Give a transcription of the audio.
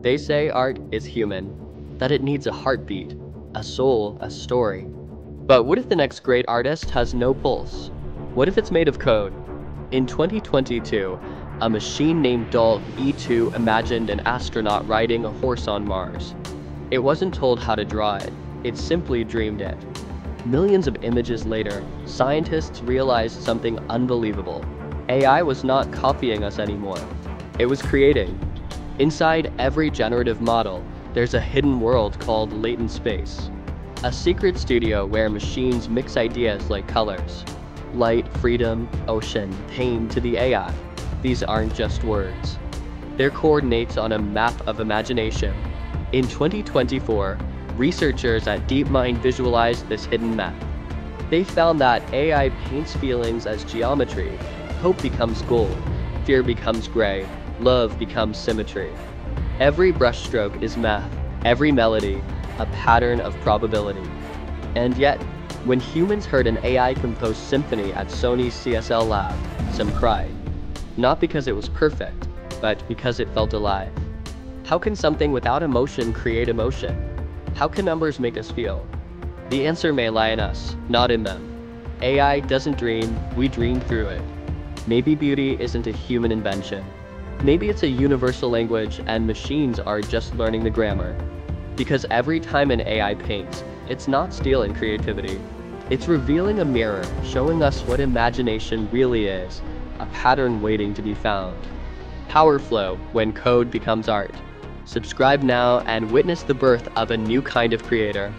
They say art is human, that it needs a heartbeat, a soul, a story. But what if the next great artist has no pulse? What if it's made of code? In 2022, a machine named DALL-E 2 imagined an astronaut riding a horse on Mars. It wasn't told how to draw it, it simply dreamed it. Millions of images later, scientists realized something unbelievable. AI was not copying us anymore, it was creating. Inside every generative model, there's a hidden world called latent space. A secret studio where machines mix ideas like colors, light, freedom, ocean, pain to the AI. These aren't just words. They're coordinates on a map of imagination. In 2024, researchers at DeepMind visualized this hidden map. They found that AI paints feelings as geometry. Hope becomes gold, fear becomes gray, love becomes symmetry. Every brushstroke is math, every melody, a pattern of probability. And yet, when humans heard an AI composed symphony at Sony's CSL lab, some cried. Not because it was perfect, but because it felt alive. How can something without emotion create emotion? How can numbers make us feel? The answer may lie in us, not in them. AI doesn't dream, we dream through it. Maybe beauty isn't a human invention. Maybe it's a universal language and machines are just learning the grammar. Because every time an AI paints, it's not stealing creativity. It's revealing a mirror, showing us what imagination really is, a pattern waiting to be found. Powerflow, when code becomes art. Subscribe now and witness the birth of a new kind of creator.